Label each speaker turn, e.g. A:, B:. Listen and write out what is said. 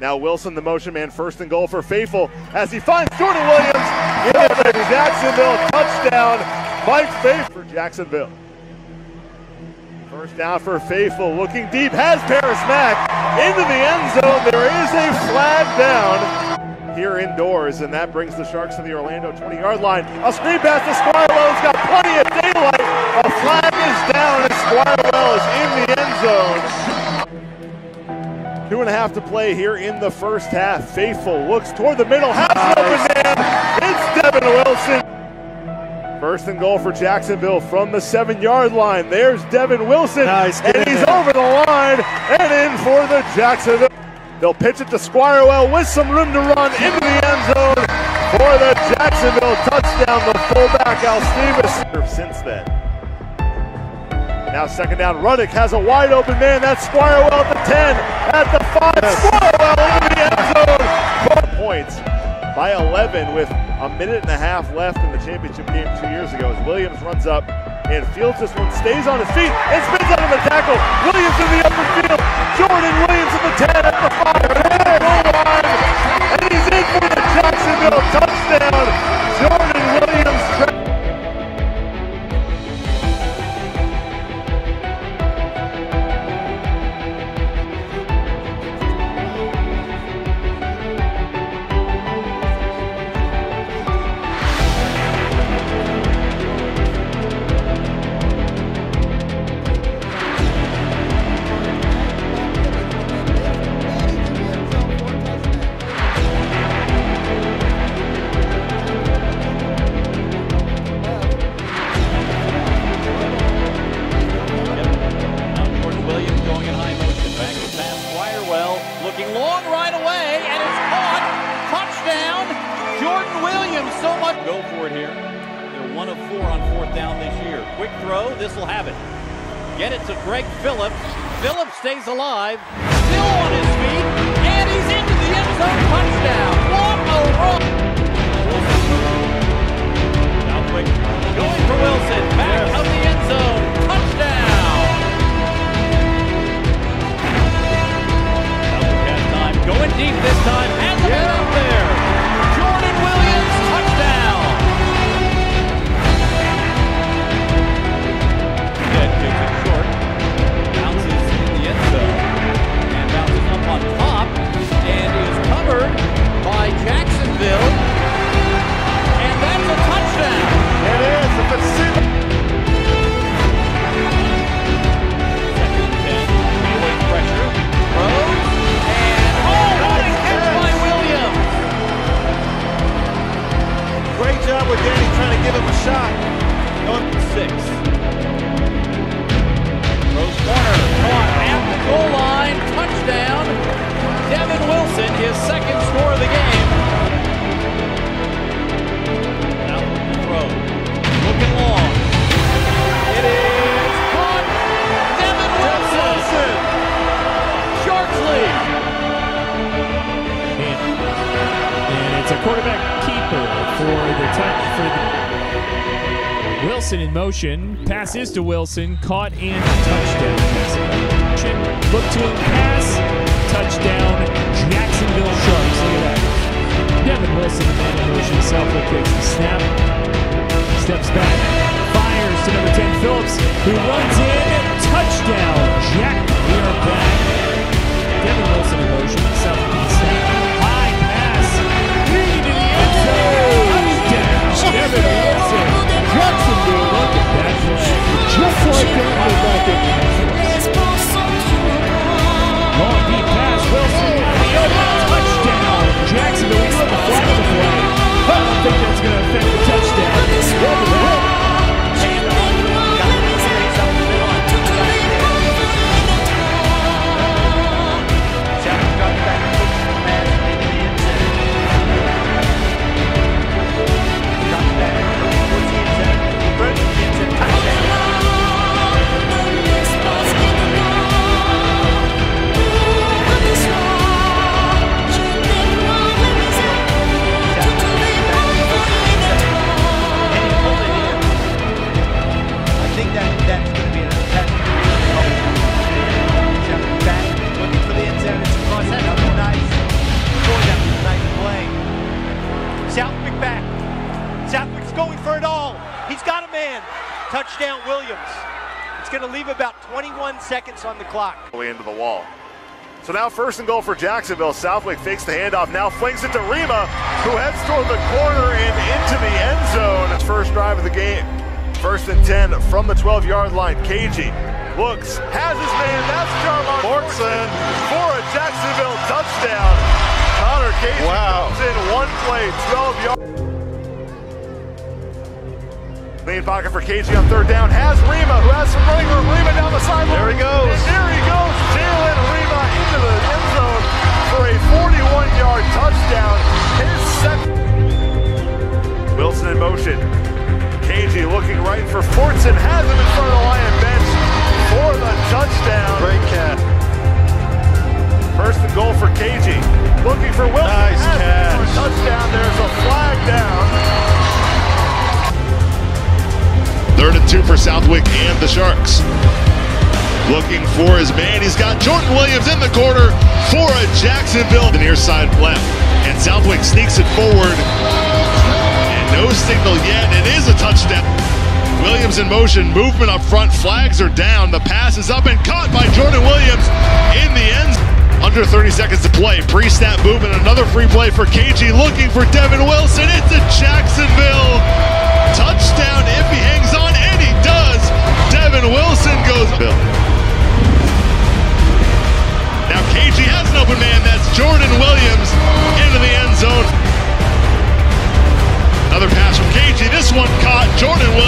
A: Now Wilson, the motion man, first and goal for Faithful as he finds Jordan Williams in the Jacksonville touchdown. Mike Faithful for Jacksonville. First down for Faithful, looking deep, has Paris Mack into the end zone. There is a flag down here indoors, and that brings the Sharks to the Orlando 20-yard line. A screen pass to Squirewell, has got plenty of daylight. A flag is down, and Squirewell is in the end zone. Two and a half to play here in the first half. Faithful looks toward the middle, has an open man. It's Devin Wilson. First and goal for Jacksonville from the seven yard line. There's Devin Wilson.
B: Nice,
A: and he's over the line and in for the Jacksonville. They'll pitch it to Squirewell with some room to run into the end zone for the Jacksonville touchdown. The fullback Al Stevens since then. Now second down, Ruddick has a wide open man. That's Squirewell at the 10, at the 5.
B: Yes.
A: Squirewell into the end zone. Four points by 11 with a minute and a half left in the championship game two years ago as Williams runs up and fields this one, stays on his feet, and spins out of the tackle. Williams in the open field. Jordan Williams at the 10, at the 5,
C: Here. They're one of four on fourth down this year. Quick throw. This will have it. Get it to Greg Phillips. Phillips stays alive. Still on his feet. And he's into the end zone.
B: Shot.
C: Going for six. Throws corner. Caught at the goal line. Touchdown. Devin Wilson, his second score of the game. Now the throw. Looking long. It is caught. Devin Wilson. Sharks lead.
D: And it's a quarterback keeper for the touch for the Wilson in motion. Pass is to Wilson. Caught and touchdown. Jacksonville. Look to him. Pass. Touchdown. Jacksonville Sharks. Look at that. Devin Wilson in motion. Selfie kicks the snap. Steps back. Fires to number 10 Phillips, who runs in. Southwick's going for it all. He's got a man. Touchdown,
E: Williams. It's going to leave about 21 seconds on the clock.
A: Into the wall. So now first and goal for Jacksonville. Southwick fakes the handoff, now flings it to Rima, who heads toward the corner and into the end zone. It's first drive of the game. First and 10 from the 12-yard line. KG looks, has his man. That's Jarlon Morrison for a Jacksonville touchdown. Connor KG
B: wow.
A: in one play, 12 yards. Pocket for KG on third down. Has Rima, who has some running room. Rima down the sideline.
B: There he goes.
A: And there he goes. Jalen Rima into the end zone for a 41-yard touchdown. His second. Wilson in motion. KG looking right for Fortson. Has him in front of the Lion bench for the touchdown.
B: Great catch.
A: First and goal for KG. Looking for Wilson.
B: Nice catch.
A: for a touchdown. There's a flag down.
F: Two for Southwick and the Sharks. Looking for his man. He's got Jordan Williams in the corner for a Jacksonville. The near side left. And Southwick sneaks it forward. And no signal yet. It is a touchdown. Williams in motion. Movement up front. Flags are down. The pass is up and caught by Jordan Williams in the end. Under 30 seconds to play. Pre-snap movement. Another free play for KG. Looking for Devin Wilson. It's a Jacksonville Jordan Williams.